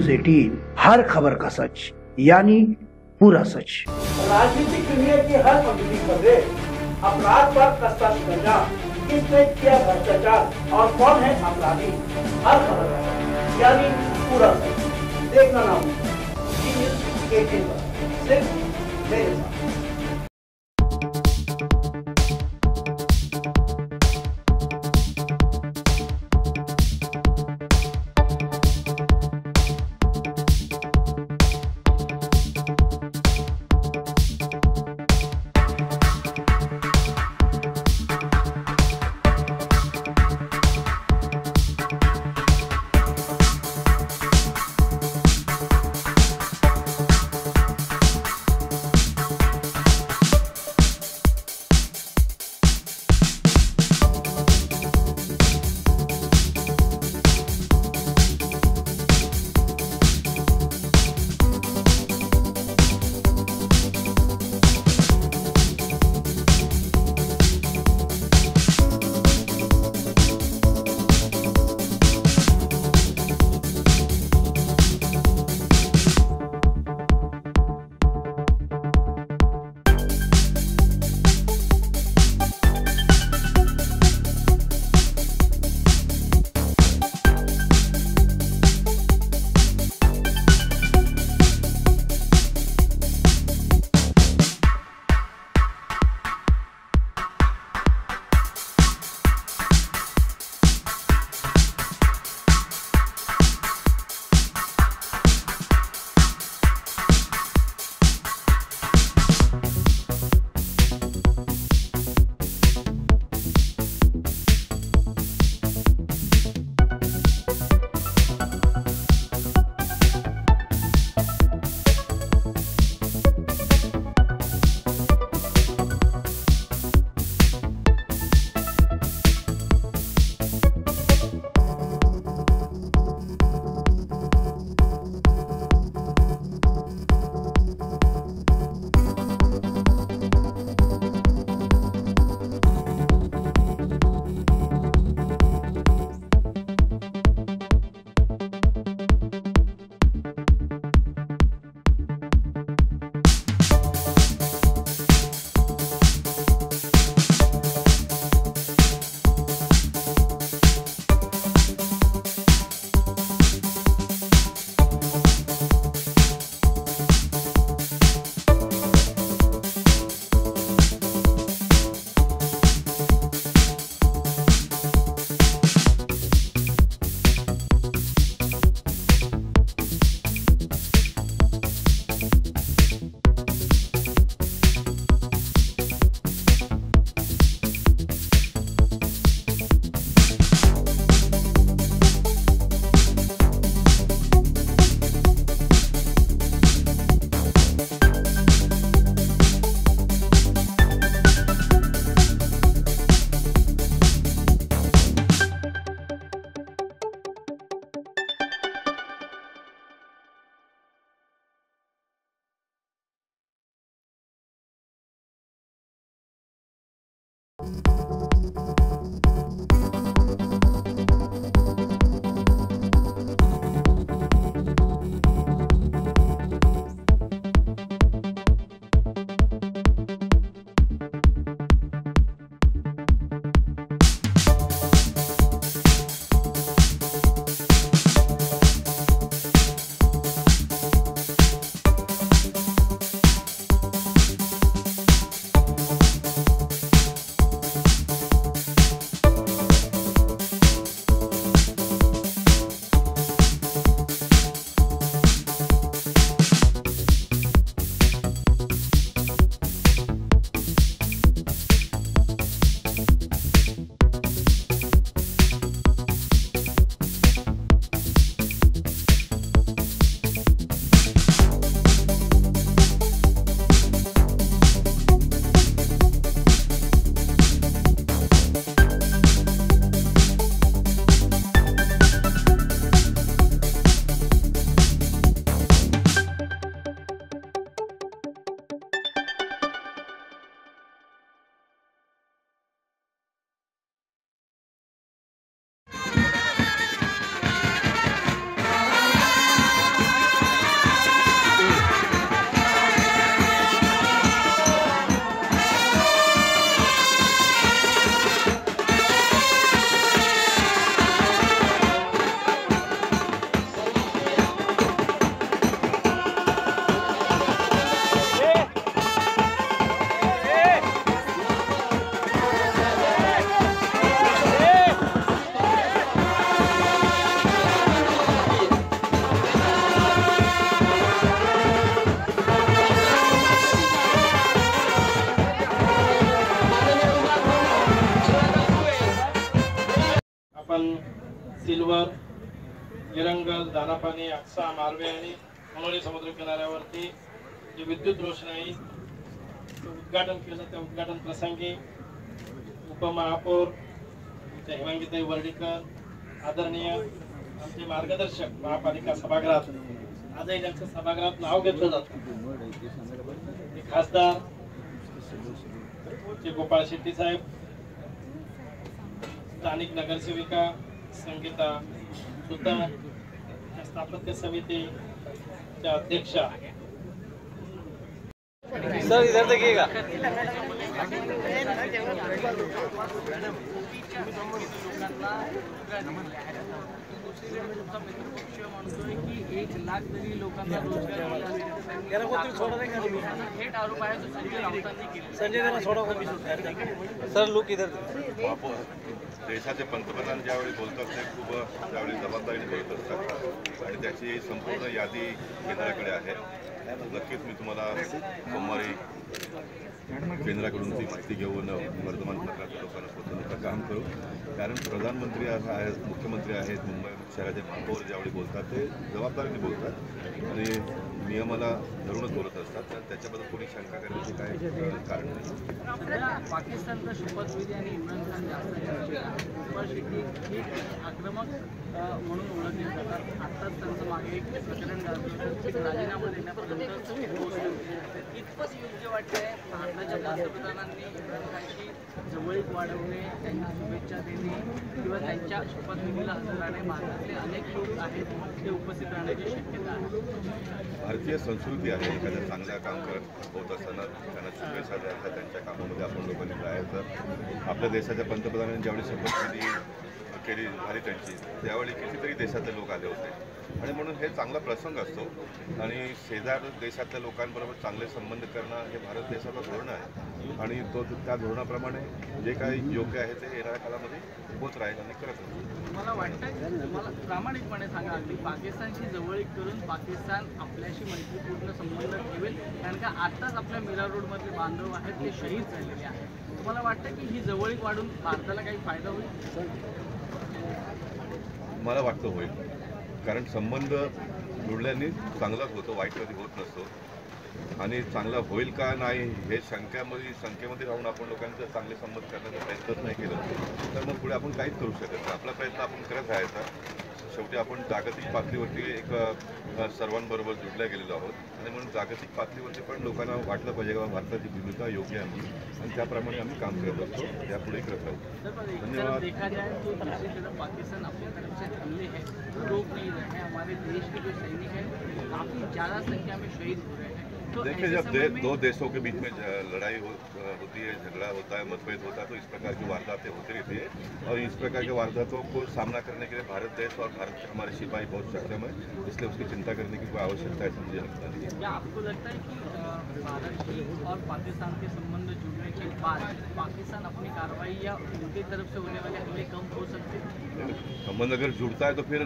हैं news eighteen हर खबर का सच यानी पूरा सच राजनीतिक दुनिया की हर पब्लिक अपराध पर कस्ता शिकंजा किसने किया भ्रष्टाचार और कौन है अपराधी हर खबर यानी पूरा सच देखना ना सिर्फ़ मेरे साथ सिल्वर निरंगल दानापाणी अक्सा मार्वे आणि मनोरी समुद्र किनाऱ्यावरती जी विद्युत रोषणाई उद्घाटन केलं. त्या उद्घाटन प्रसंगी उपमहापौर आमच्या हेमांगीताई वर्डीकर आदरणीय आमचे मार्गदर्शक महापालिका सभागृहात आजही त्यांच्या सभागृहात नाव घेतलं जातं. ते खासदार गोपाळ शेट्टी साहेब स्थानिक नगर सेविका संगीता सुधा स्थापत्य समितीच्या अध्यक्ष. सर इधर देखिएगा. तो संजय सर लुक इधर देशाचे पंतप्रधान ज्यावेळी बोलतात ते खूप त्यावेळी जबाबदारीने बोलत असतात. आणि त्याची संपूर्ण यादी केंद्राकडे आहे. नक्कीच मी तुम्हाला सोमवारी केंद्राकडून ती माहिती घेऊन वर्तमानपत्राच्या लोकांना पोहोचवण्याचं काम करू. कारण प्रधानमंत्री आहेत मुख्यमंत्री आहेत मुंबई शहराचे महापौर ज्यावेळी बोलतात ते जबाबदारीने बोलतात. आणि नियमाला धरूनच बोलत असतात. तर त्याच्याबद्दल कोणी शंका करण्याचे काय कारण नाही. पाकिस्तानचा शपथविधी आणि इम्रान खान जास्त चर्चेत आक्रमक म्हणून ओळखले जातात. आत्ताच त्यांचं मागे एक प्रकरण गाजलं राजीनामा देण्यापर्यंत इतपत योग्य वाटतंय. भारताच्या पंतप्रधानांनी इम्रान खानची जवळीक वाढवणे त्यांना शुभेच्छा देणे किंवा त्यांच्या शपथविधीला हजर राहणे भारतातले अनेक लोक आहेत ते उपस्थित राहण्याची शक्यता आहे. भारतीय संस्कृती आहे एखाद्या चांगल्या काम करत होत असताना त्यांना शुभेच्छा द्यायच्या त्यांच्या कामामध्ये आपण लोकांनी जायचं आपल्या देशाच्या पंतप्रधानांनी ज्यावेळी शपथ केली केली झाली त्यांची. त्यावेळी कितीतरी देशातले लोक आले होते. आणि म्हणून हे चांगला प्रसंग असतो. आणि शेजार देशातल्या लोकांबरोबर चांगले संबंध करणं हे भारत देशाचं धोरण आहे. आणि तो त्या धोरणाप्रमाणे जे काही योग्य आहे ते येणाऱ्या काळामध्ये होत राहील आणि करत राहील. मला वाटतं मला प्रामाणिकपणे सांगा अगदी पाकिस्तानशी जवळीक करून पाकिस्तान आपल्याशी मैत्रीपूर्ण संबंध ठेवेल. कारण का आत्ताच आपल्या मीरा रोडमधले बांधव आहेत ते शहीद झालेले आहेत. तुम्हाला वाटतं की ही जवळीक वाढून भारताला काही फायदा होईल? मला वाटतं होईल. कारण संबंध जुळल्याने चांगलाच होतो वाईट कधी होत नसतो. आणि चांगला होईल का नाही हे शंक्यामध्ये संख्येमध्ये राहून आपण लोकांचे चांगले संबंध करण्याचा प्रयत्नच नाही केला. तर मग पुढे आपण काहीच करू शकत नाही. आपला प्रयत्न आपण करत राहायचा. शेवटी आपण जागतिक पातळीवरती एक सर्वांबरोबर जुडल्या गेलेलो आहोत. जागतिक पातळीवरती पण लोकांना वाटलं पाहिजे की भारताची भूमिका योग्य आहे म्हणून. आणि काम करत असतो. यापुढे धन्यवाद. जाए तो हमारे देश के जो सैनिक हैं काफ़ी ज़्यादा संख्या में शहीद हो रहे हैं तो देखिए जब दे, दो देशों के बीच में लड़ाई हो, होती है झगड़ा होता है मतभेद होता है तो इस प्रकार की वारदातें होती रहती है। और इस प्रकार की वारदातों को सामना करने के लिए भारत देश और भारत के हमारे सिपाही बहुत सक्षम है इसलिए उसकी चिंता करने की कोई आवश्यकता है मुझे लगता नहीं है। क्या आपको लगता है कि भारत की और पाकिस्तान के संबंध जुड़ने के बाद पाकिस्तान अपनी कार्रवाई या उनकी तरफ़ से होने वाले हमले कम हो सकते हैं? संबंध अगर जुड़ता है तो फिर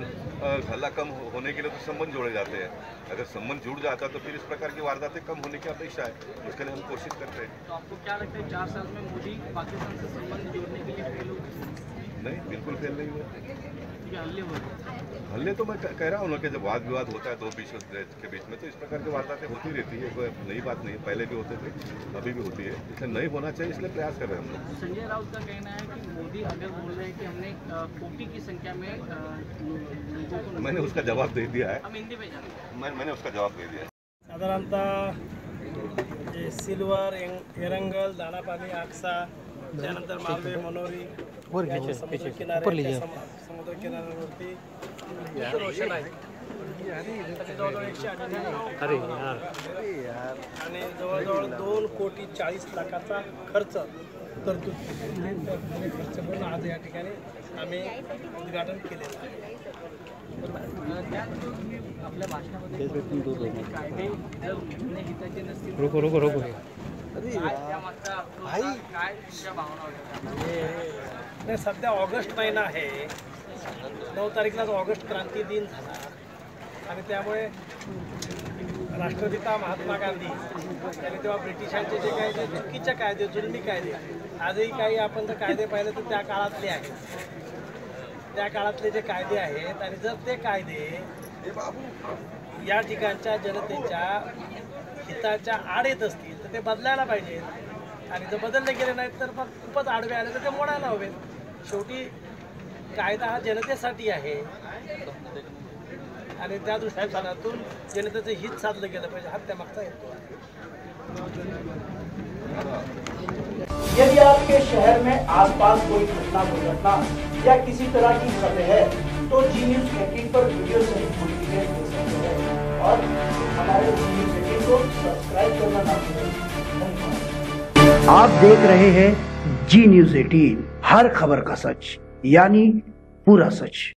हल्ला कम होने के लिए तो संबंध जोड़े जाते हैं। अगर संबंध जुड़ जाता है तो फिर इस प्रकार की वारदातें कम होने की अपेक्षा है उसके लिए हम कोशिश करते हैं। तो आपको क्या लगता है चार साल में मोदी पाकिस्तान से संबंध जोड़ने के लिए फेल नहीं बिल्कुल फेल नहीं हुआ हल्ले तो मैं कह रहा हूँ ना कि जब वाद विवाद होता है दो बीच के बीच में तो इस प्रकार की वारदातें होती रहती है। कोई नई बात नहीं है पहले भी होते थे अभी भी होती है। इसलिए नहीं होना चाहिए इसलिए प्रयास कर रहे हैं हम लोग। संजय राउत का कहना है कि मोदी अगर बोल रहे हैं कि हमने कोटी की संख्या में मैंने उसका जवाब दे दिया है। हैं। मैं मैंने उसका जवाब दे दिया है। साधारणतः जे सिल्वर एरंगल दानापानी आक्सा त्यानंतर मालवे मनोरी समुद्र किनारे समुद्र किनाऱ्यावरती रोशन आहे जवळजवळ एकशे आणि जवळजवळ दोन कोटी चाळीस लाखाचा खर्च तरतूद खर्च करून आज या ठिकाणी आम्ही उद्घाटन केलेलं आहे. रुको रुको रुको. नाही सध्या ऑगस्ट महिना आहे. नऊ तारीखलाच ऑगस्ट क्रांती दिन झाला आणि त्यामुळे राष्ट्रपिता महात्मा गांधी त्यांनी तेव्हा ब्रिटिशांचे जे काही जे चुकीचे कायदे जुलमी कायदे आजही काही आपण जर कायदे पाहिले तर त्या काळातले आहेत. त्या काळातले जे कायदे आहेत आणि जर ते कायदे या ठिकाणच्या जनतेच्या हिताच्या आड येत असतील तर ते बदलायला पाहिजेत. आणि जर बदलले गेले नाहीत तर मग खूपच आडवे आले तर ते मोडायला हवेत. शेवटी कायदा हा जनतेसाठी आहे. आणि त्या दृष्टिकोनातून जनतेचं हित साधलं गेलं पाहिजे हा त्यामागचा येतो यदि आपके शहर में आसपास कोई घटना दुर्घटना हो, या किसी तरह की खबर है तो जी न्यूज़ एटीन पर वीडियो सहित पूरी और हमारे जी न्यूज़ एटीन को सब्सक्राइब करना ना भूलें। आप देख रहे हैं जी न्यूज़ एटीन हर खबर का सच, यानी पूरा सच।